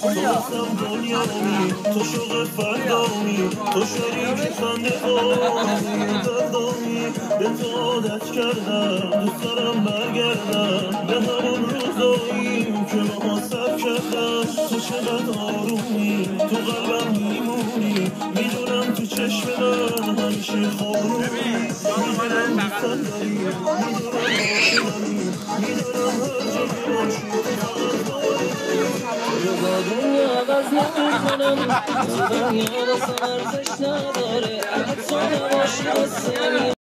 خواستم دنیامی تو شوق فردامی تو شریک خنده دردامی به تو عادت کردم دوست دارم برگردم به همون روزایی که ما سر کردم تو چقدر آرومی تو قلبم میمونی. می‌دونم تو چشم من همیشه خوابونی دنیا عوض نمی‌کنم دنیا واسه ارزش نداره تو نباشی واسه